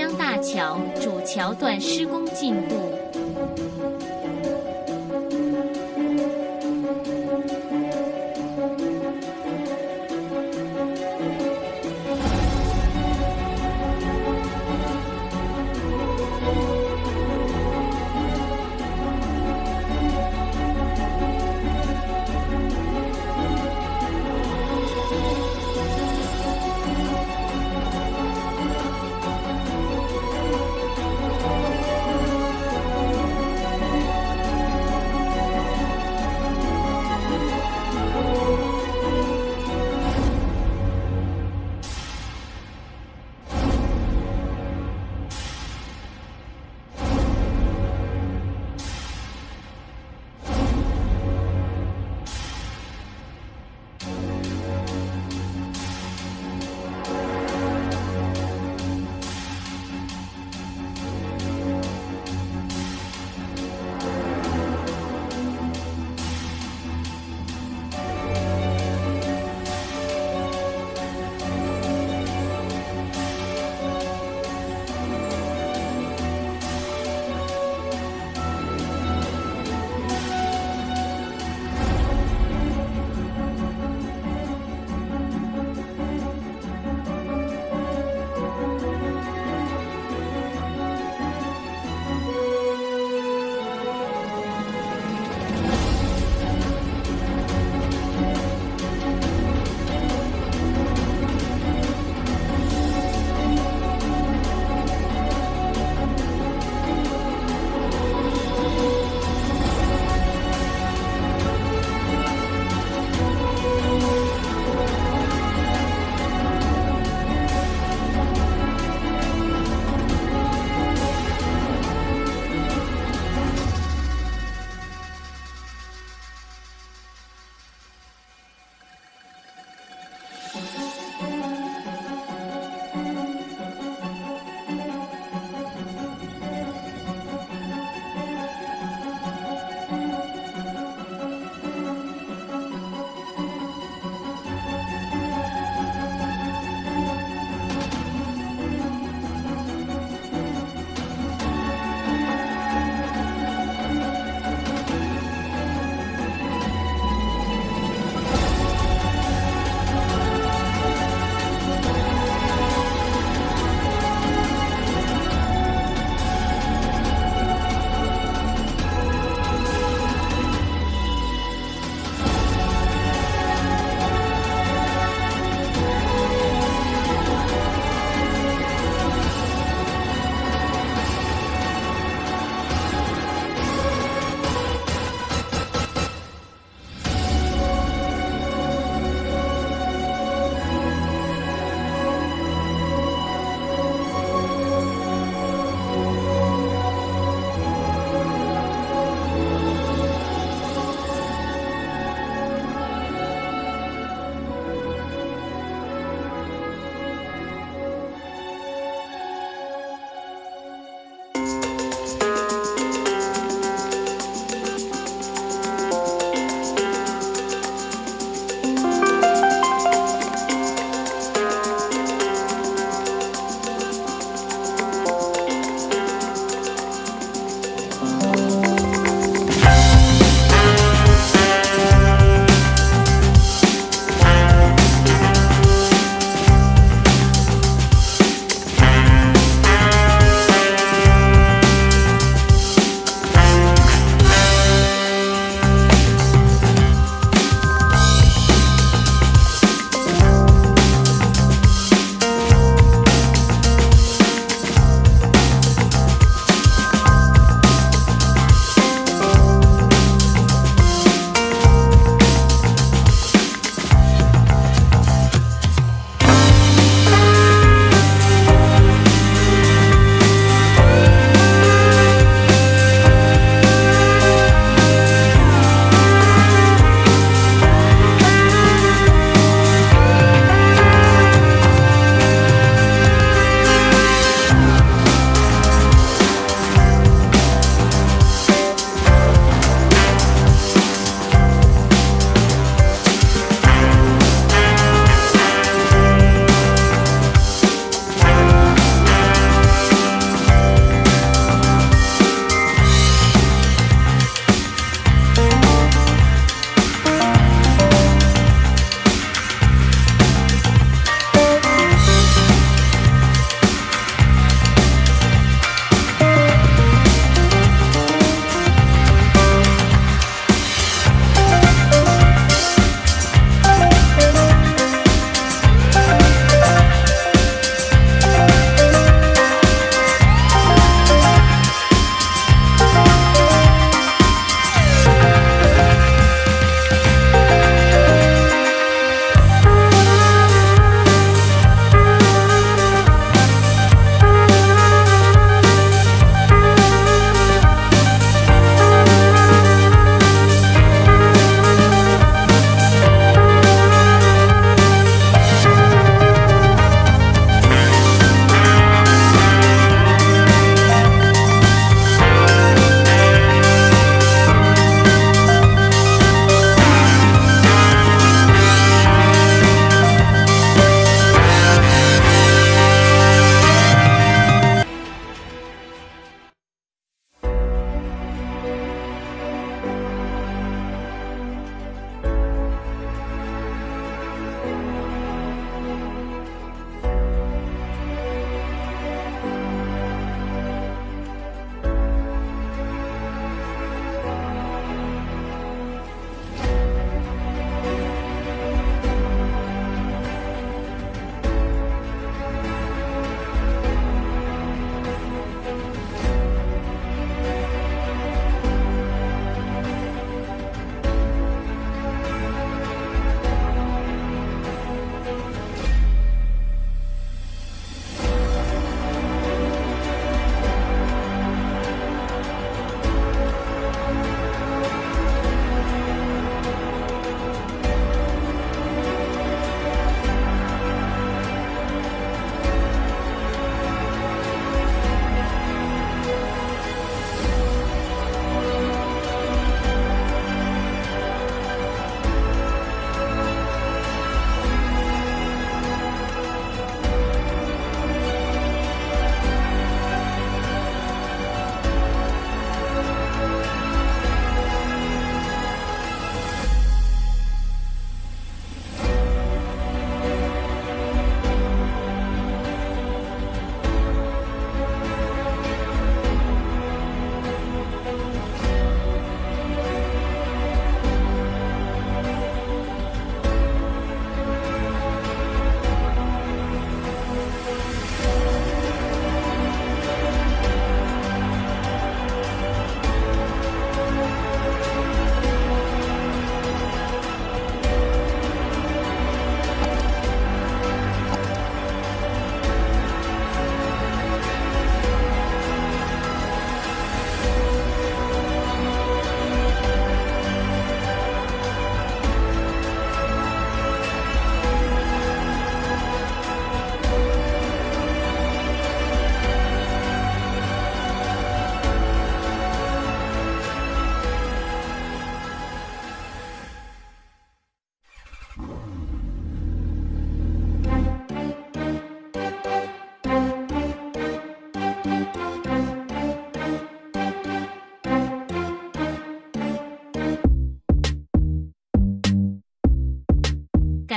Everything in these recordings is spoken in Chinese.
江大桥主桥段施工进度。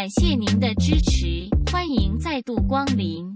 感谢您的支持，欢迎再度光临。